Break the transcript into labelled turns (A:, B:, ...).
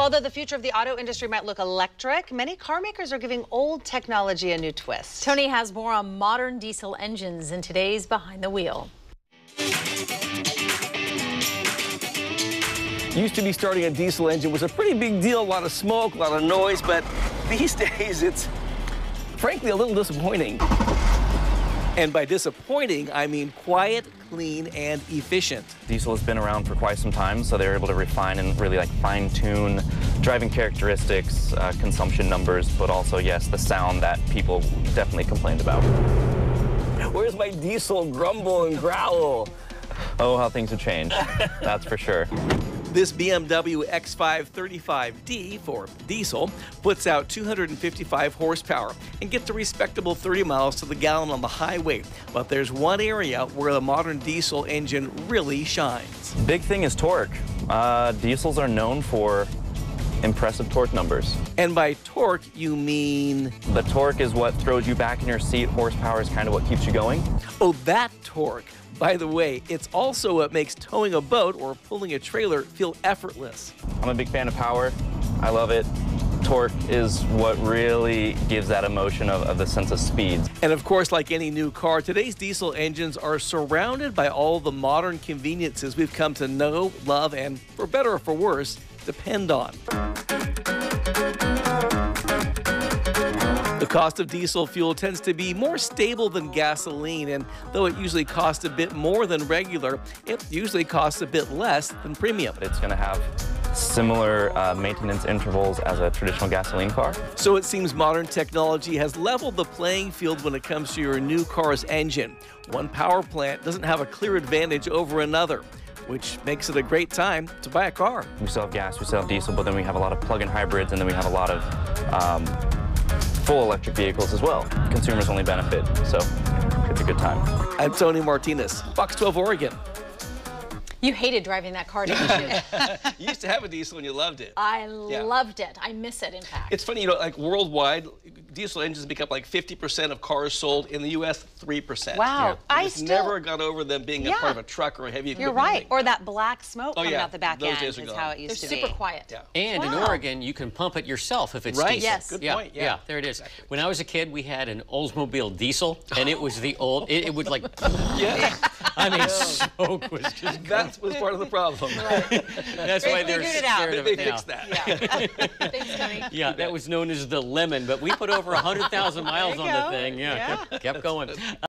A: Although the future of the auto industry might look electric, many car makers are giving old technology a new twist.
B: Tony has more on modern diesel engines in today's Behind the Wheel.
C: Used to be starting a diesel engine was a pretty big deal, a lot of smoke, a lot of noise, but these days it's frankly a little disappointing. And by disappointing, I mean quiet, clean, and efficient.
D: Diesel has been around for quite some time, so they're able to refine and really like fine tune driving characteristics, uh, consumption numbers, but also, yes, the sound that people definitely complained about.
C: Where's my diesel grumble and growl?
D: Oh, how things have changed. That's for sure.
C: This BMW X5 35D for diesel puts out 255 horsepower and gets a respectable 30 miles to the gallon on the highway. But there's one area where the modern diesel engine really shines.
D: Big thing is torque. Uh, diesels are known for impressive torque numbers.
C: And by torque, you mean?
D: The torque is what throws you back in your seat. Horsepower is kind of what keeps you going.
C: Oh, that torque. By the way, it's also what makes towing a boat or pulling a trailer feel effortless.
D: I'm a big fan of power. I love it. Torque is what really gives that emotion of, of, the sense of speed.
C: And of course, like any new car, today's diesel engines are surrounded by all the modern conveniences we've come to know, love, and for better or for worse, depend on. Cost of diesel fuel tends to be more stable than gasoline, and though it usually costs a bit more than regular, it usually costs a bit less than premium.
D: It's going to have similar uh, maintenance intervals as a traditional gasoline car.
C: So it seems modern technology has leveled the playing field when it comes to your new car's engine. One power plant doesn't have a clear advantage over another which makes it a great time to buy a car.
D: We still have gas, we still have diesel, but then we have a lot of plug-in hybrids, and then we have a lot of um, full electric vehicles as well. Consumers only benefit, so it's a good time.
C: I'm Tony Martinez, Fox 12 Oregon.
B: You hated driving that car, didn't you?
C: you used to have a diesel and you loved it.
B: I yeah. loved it. I miss it, in fact.
C: It's funny, you know, like worldwide, diesel engines make up like 50% of cars sold. In the U.S., 3%.
A: Wow.
C: Yeah. I still... never got over them being yeah. a part of a truck or a heavy
A: You're right. Or that black smoke oh, coming
C: yeah.
A: out the back
C: Those
A: end
C: days are
A: is
C: gone.
A: how it used
B: They're
A: to
B: be. super quiet.
C: Yeah.
E: And wow. in Oregon, you can pump it yourself if it's
C: right.
E: diesel.
A: Yes.
C: Good
E: yeah.
C: point. Yeah.
E: yeah, there it is. Exactly. When I was a kid, we had an Oldsmobile diesel, and it was the old, it, it would like...
C: yeah.
E: I mean, smoke was just...
C: That was part of the problem.
E: Right. That's
A: they
E: why they're
A: scared
E: out.
C: of
E: they
C: it They fixed that.
A: Yeah. Thanks, Tony.
E: Yeah, that was known as the lemon, but we put over 100,000 miles on
A: go.
E: the thing. Yeah,
A: yeah.
E: Kept, kept going.